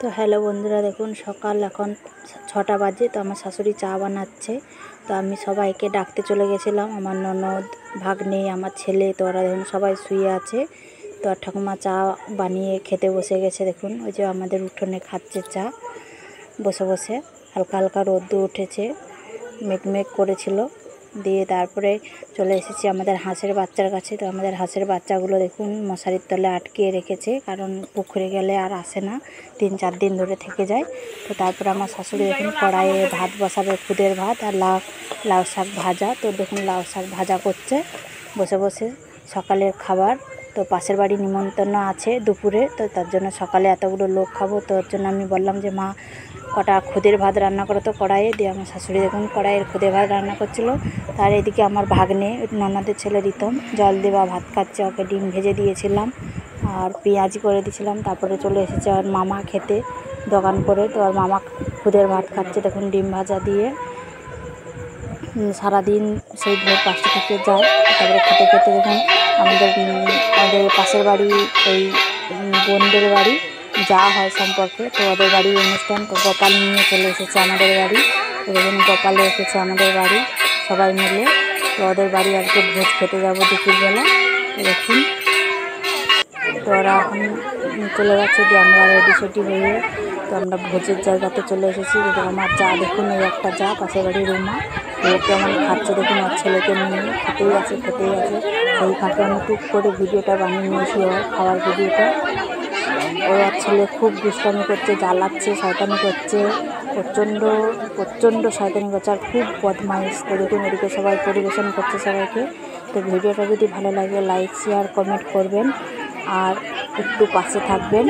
তো হ্যালো বন্ধুরা, দেখুন সকাল এখন ছটা বাজে, তো আমার শাশুড়ি চা বানাচ্ছে। তো আমি সবাইকে ডাকতে চলে গেছিলাম। আমার ননদ, ভাগ্নে, আমার ছেলে, তো ওরা দেখুন সবাই শুয়ে আছে। তো আর ঠাকুমা চা বানিয়ে খেতে বসে গেছে, দেখুন। ওই যে আমাদের উঠোনে খাচ্ছে চা, বসে বসে। হালকা হালকা রোদ্দু উঠেছে, মেঘমেঘ করেছিল। দিয়ে তারপরে চলে এসেছি আমাদের হাঁসের বাচ্চার কাছে। তো আমাদের হাঁসের বাচ্চাগুলো দেখুন মশারির তলে আটকিয়ে রেখেছে, কারণ পুকুরে গেলে আর আসে না, তিন চার দিন ধরে থেকে যায়। তো তারপরে আমার শাশুড়ি দেখুন কড়াইয়ে ভাত বসাবে, খুদের ভাত আর লাউ লাউ শাক ভাজা। তো দেখুন লাউ শাক ভাজা করছে, বসে বসে সকালের খাবার। তো পাশের বাড়ি নিমন্ত্রণ আছে দুপুরে, তো তার জন্য সকালে এতগুলো লোক খাব, তো ওর জন্য আমি বললাম যে, মা, কটা খুদের ভাত রান্না করো তো কড়াইয়ে? দিয়ে আমার শাশুড়ি দেখুন কড়াইয়ের খুদে ভাত রান্না করছিল। তার এদিকে আমার ভাগ্নে, ননদের ছেলে রিতম, জল দেওয়া ভাত খাচ্ছে, ওকে ডিম ভেজে দিয়েছিলাম আর পেঁয়াজ করে দিয়েছিলাম, তারপরে চলে এসেছে আর মামা খেতে দোকান করে, তো আর মামা খুদের ভাত খাচ্ছে, দেখুন ডিম ভাজা দিয়ে। সারাদিন সেই ভোর পাঁচটা থেকে যায়, তারপরে খেতে খেতে দেখুন আমাদের আমাদের পাশের বাড়ি, ওই বোনদের বাড়ি যা হয় সম্পর্কে, তো ওদের বাড়ির অনুষ্ঠান তো গোপাল নিয়ে চলে এসেছে আমাদের বাড়ি। দেখুন গোপালে এসেছে আমাদের বাড়ি, সবাই মিলে। তো ওদের বাড়ি আজকে ভোজ খেতে যাব দুপুরবেলা দেখুন তো ওরা এখন চলে যাচ্ছে যে আমরা রেডি সেডি হয়ে তো আমরা ভোজের জায়গাতে চলে এসেছি। আমার যা দেখুন, এই একটা যা, পাশের বাড়ি রুমা। কেমন খাচ্ছে দেখুন ওর ছেলেকে নিয়ে খেতেই আছে খেতেই আছে। সেই ফাঁকে আমি টুক করে ভিডিওটা বানিয়ে নিয়েছি ওর খাওয়ার ভিডিওটা। ওর আর ছেলে খুব দুষ্টামি করছে, জ্বালাচ্ছে, শয়তানি করছে। প্রচণ্ড প্রচণ্ড শয়তানি করছে আর খুব বদমাইশ। তো দেখুন, এদিকে সবাই পরিবেশন করছে সবাইকে। তো ভিডিওটা যদি ভালো লাগে লাইক শেয়ার কমেন্ট করবেন। আর একটু পাশে থাকবেন।